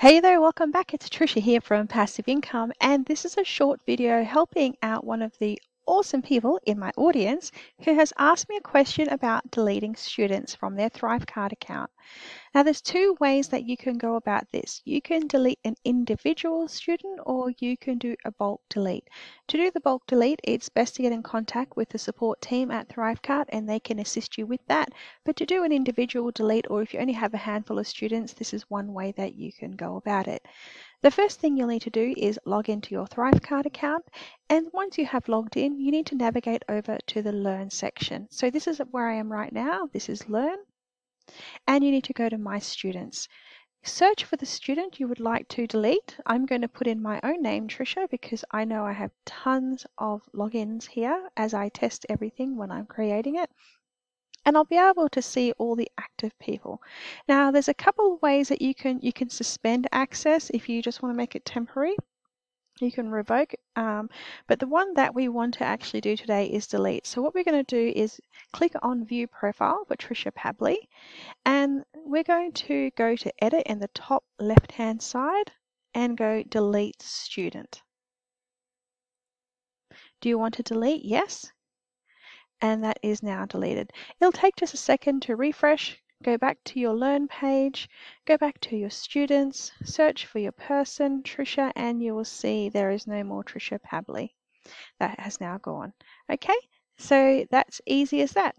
Hey there, welcome back. It's Trisha here from Passive Income, and this is a short video helping out one of the awesome people in my audience who has asked me a question about deleting students from their ThriveCart account. Now, there's two ways that you can go about this. You can delete an individual student or you can do a bulk delete. To do the bulk delete, it's best to get in contact with the support team at ThriveCart and they can assist you with that. But to do an individual delete or if you only have a handful of students, this is one way that you can go about it. The first thing you'll need to do is log into your ThriveCart account and once you have logged in you need to navigate over to the Learn section. So this is where I am right now. This is Learn and you need to go to My Students. Search for the student you would like to delete. I'm going to put in my own name, Trisha, because I know I have tons of logins here as I test everything when I'm creating it and I'll be able to see all the active people. Now there's a couple of ways that you can you can suspend access if you just want to make it temporary. You can revoke, um, but the one that we want to actually do today is delete. So what we're going to do is click on View Profile for Trisha Pabley, and we're going to go to Edit in the top left-hand side and go Delete Student. Do you want to delete? Yes and that is now deleted. It'll take just a second to refresh, go back to your Learn page, go back to your students, search for your person, Trisha, and you will see there is no more Trisha Pabley. That has now gone. Okay, so that's easy as that.